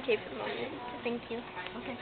okay for the moment. Thank you. Okay.